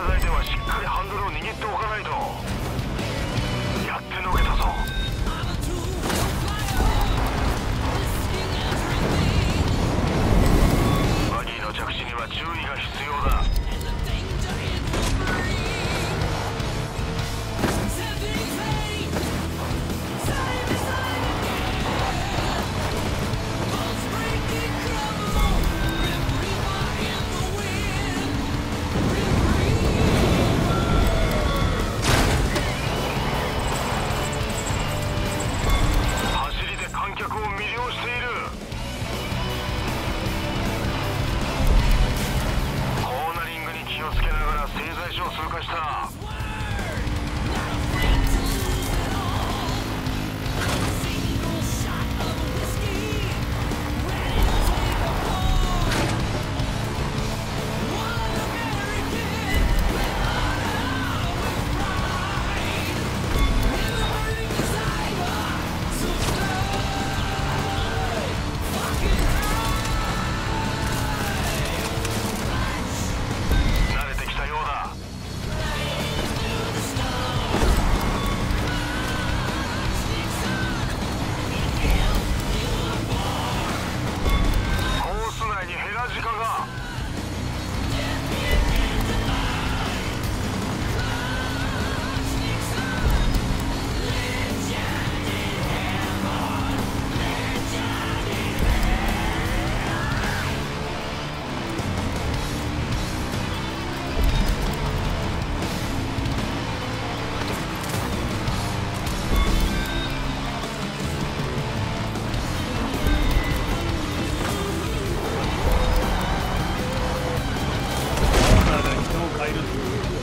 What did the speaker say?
車内ではしっかりハンドルを握っておかないと通過した。Raiders.